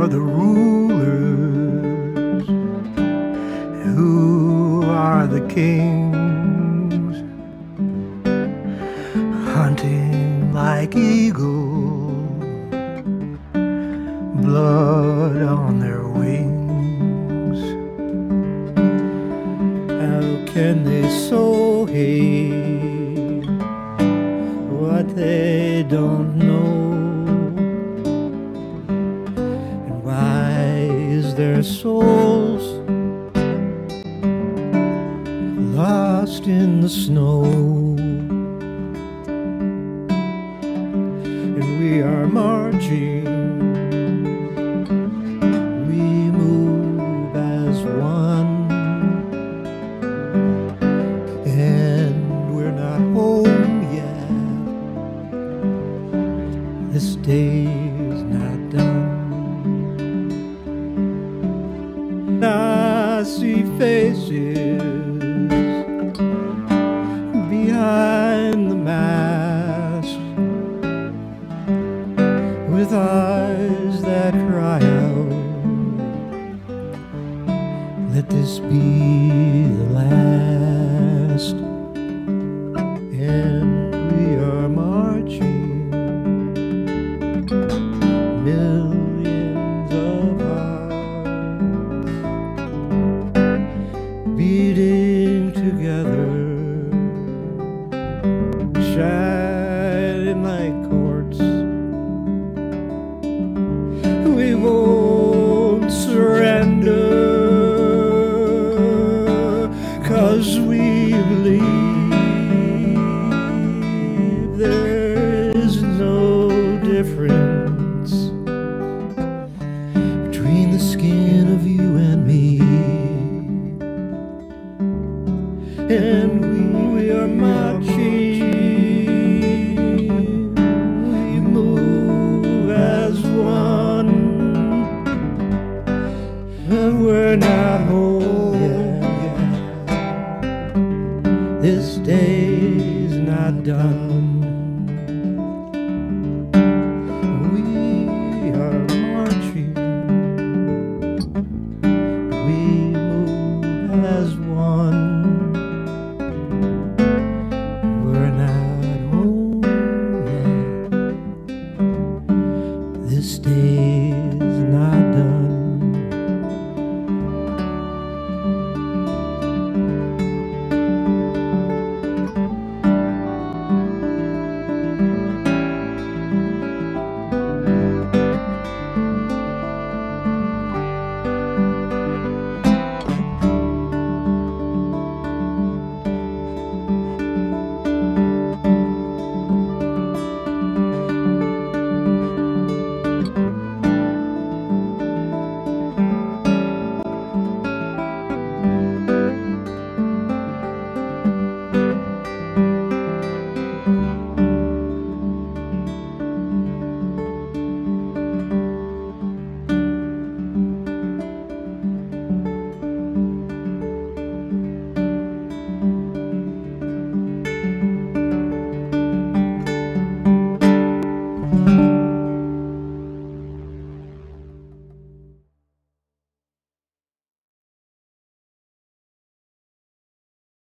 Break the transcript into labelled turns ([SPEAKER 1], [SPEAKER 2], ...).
[SPEAKER 1] are the rulers? Who are the kings? Hunting like eagles, blood on their wings. How can they so hate what they don't know? Their souls lost in the snow? And we are marching. We move as one. And we're not home yet. This day's See faces behind the mask with eyes that cry out. Let this be between the skin of you and me. And we, we are marching. We move as one. And we're not home yet. This day's not done.